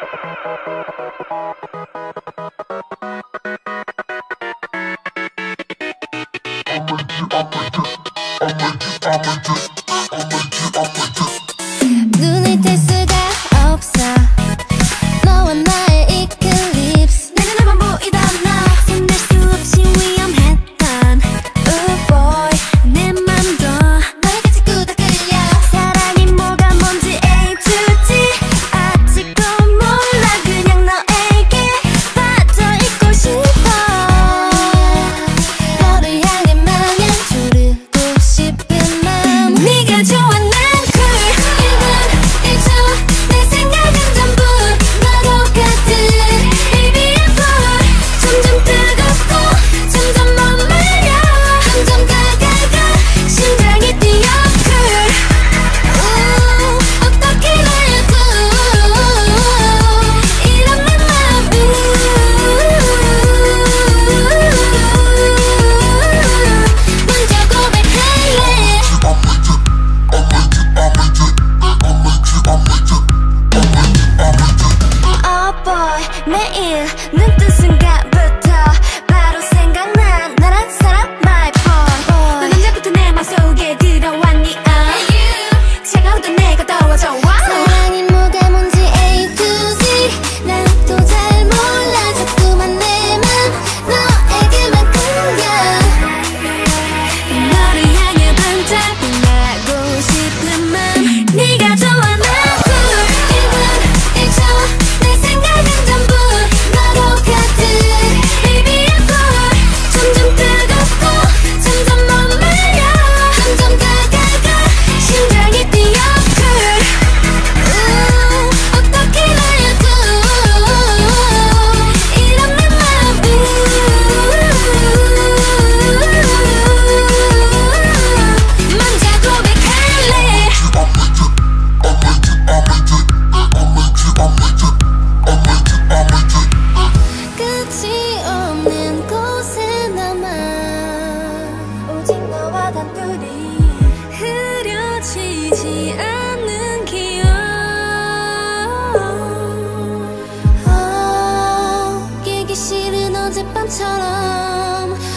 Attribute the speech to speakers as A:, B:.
A: I'ma just 어젯밤처럼